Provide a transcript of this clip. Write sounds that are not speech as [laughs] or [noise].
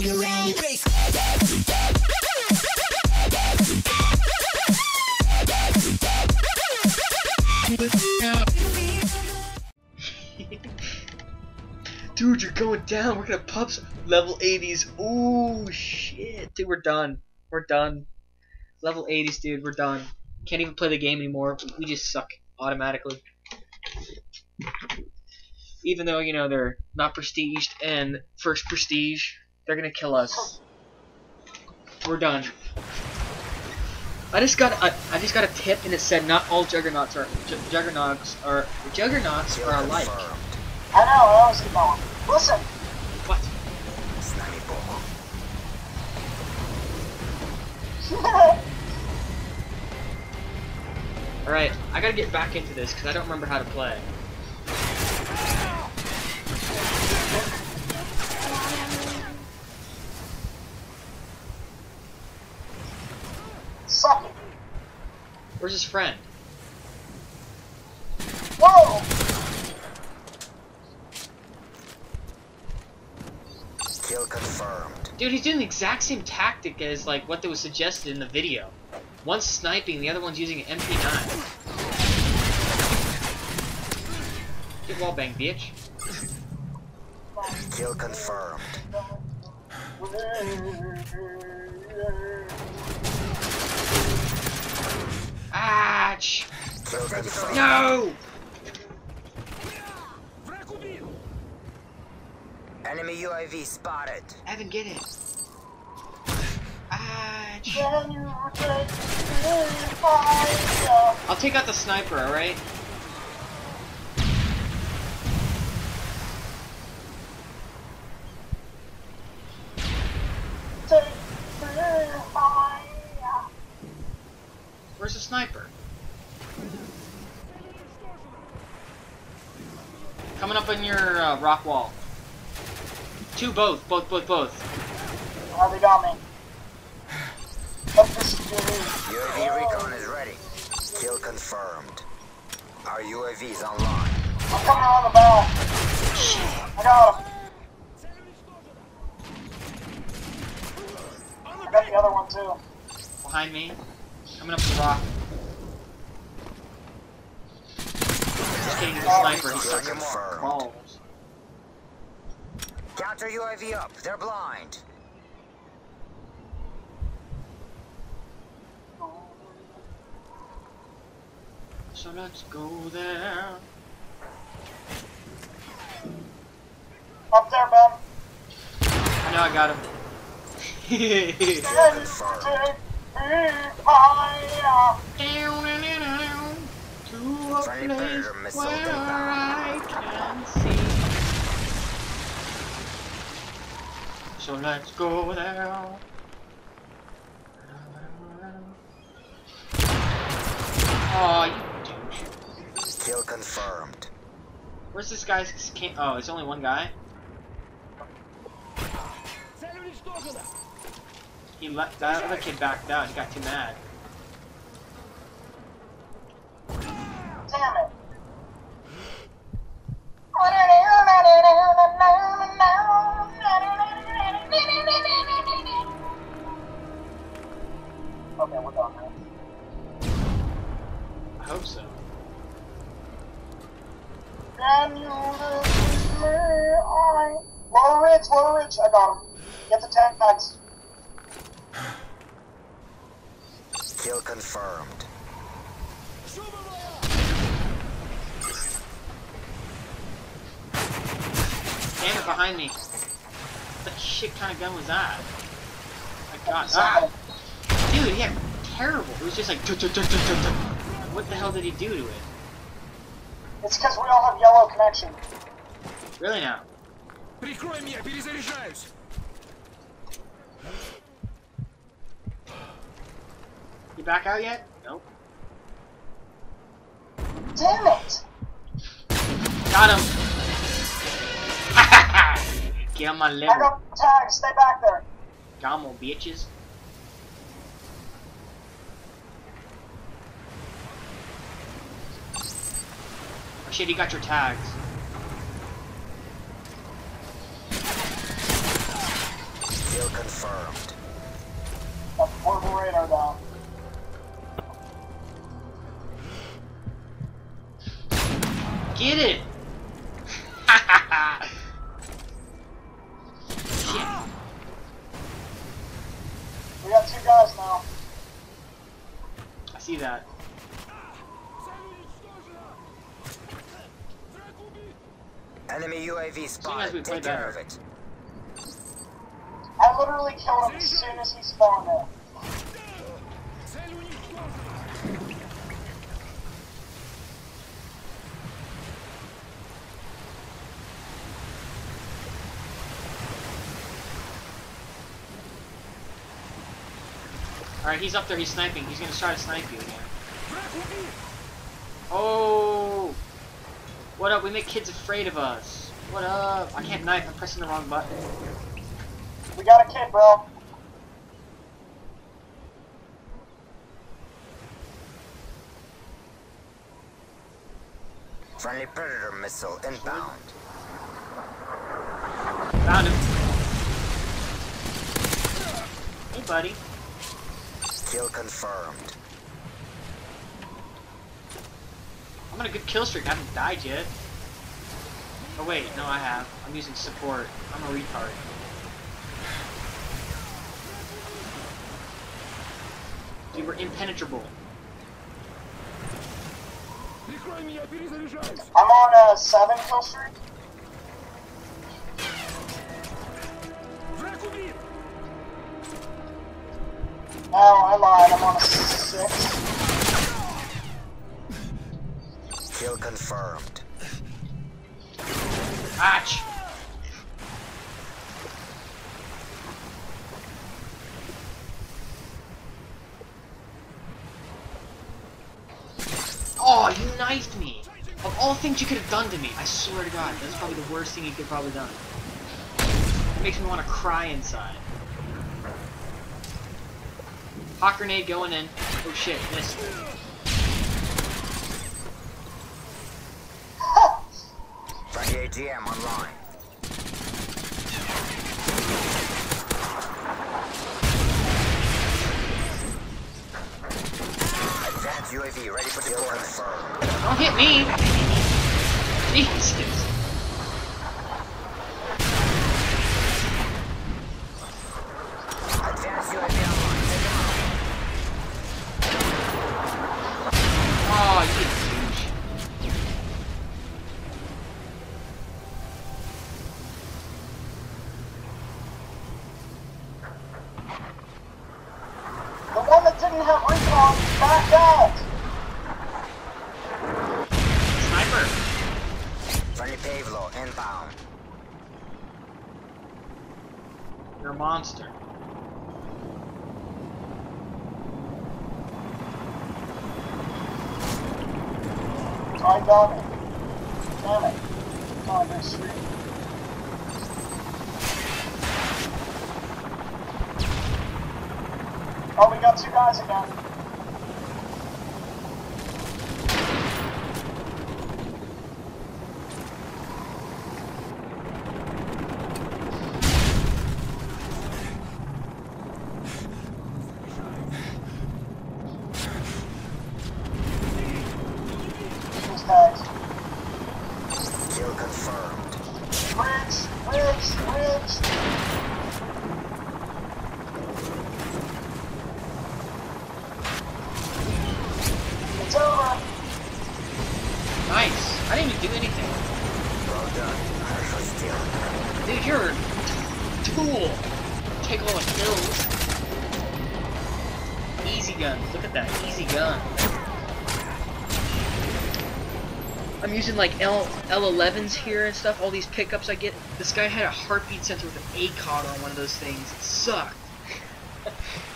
Dude, you're going down. We're gonna pups level 80s. Ooh, shit. Dude, we're done. We're done. Level 80s, dude. We're done. Can't even play the game anymore. We just suck automatically. Even though, you know, they're not prestiged and first prestige, they're gonna kill us. We're done. I just got a, I just got a tip and it said not all juggernauts are ju juggernauts are juggernauts are alike. I know, I was get. Listen. What? [laughs] Alright, I gotta get back into this because I don't remember how to play. Where's his friend? Whoa! Kill confirmed. Dude, he's doing the exact same tactic as like what that was suggested in the video. One's sniping, the other one's using an MP9. Get wallbang, bitch. Kill confirmed. [laughs] No! Enemy UAV spotted. Evan, get it. Ach! Can you take me higher? I'll take out the sniper, alright? Take me higher. Where's the sniper? Coming up on your uh, rock wall. Two, both, both, both, both. Oh, they got me. UAV. UAV recon is ready. Kill confirmed. Our UAV's online. I'm coming around the back. I got him. I got the other one too. Behind me. Coming up the rock. Just kidding, a sniper. He's stuck in Confirmed. balls. Counter UAV up. They're blind. So let's go there. Up there, Ben. I know I got him. [laughs] Can you take me higher? down and down to a place where. I can see. So let's go there. Oh, you douche. Kill confirmed. Where's this guy's? Can't, oh, it's only one guy. He left that other kid backed out. He got too mad. Can you lift? Lower ridge, lower ridge. I got him. Get the tags. Kill confirmed. Damn it, behind me. What shit kind of gun was that? My god. Sorry. Ah, dude, yeah, terrible. It was just like. What the hell did he do to it? It's because we all have yellow connection. Really now? Прикрой меня, перезаряжаюсь! You back out yet? Nope. Damn it! Got him. [laughs] Get on my I level. got tags. Stay back there. Gamo, bitches. Oh shit, he got your tags. Kill confirmed. That's portable radar down. Get it! Shit. We got two guys now. I see that. Enemy UAV spotted. Take care of it. I literally killed him as soon as he spawned in. Alright, he's up there, he's sniping. He's gonna try to snipe you again. Oh! What up? We make kids afraid of us. What up? I can't knife, I'm pressing the wrong button. We got a kid, bro. Friendly Predator missile inbound. Found him. Hey, buddy. Kill confirmed. I'm on a good kill streak. I haven't died yet. Oh wait, no I have. I'm using support. I'm a retard. You were impenetrable. I'm on a 7 kill streak. No, I lied. I'm on a 6. Kill confirmed. Ouch! Oh, you knifed me! Of all things you could have done to me, I swear to God, that's probably the worst thing you could have probably done. It makes me want to cry inside. Hot grenade going in. Oh shit, missed. AGM online. Advanced UAV ready for confirmed. Don't hit me! Jesus. Advanced UAV online. Take them out. Oh, you douche. The one that didn't have backed out. Sniper! Friendly Pave Low inbound. You're a monster. I got it. It. On this street. Oh, we got two guys again. These guys. Kill confirmed. Bridge, bridge, bridge. It's over. Nice. I didn't even do anything. Well done. Partial steal. Dude, you're a tool. The kills. Easy guns. Look at that. Easy gun. I'm using like L L11s here and stuff. All these pickups I get. This guy had a heartbeat sensor with an ACOG on one of those things. It sucked. [laughs]